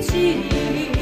地に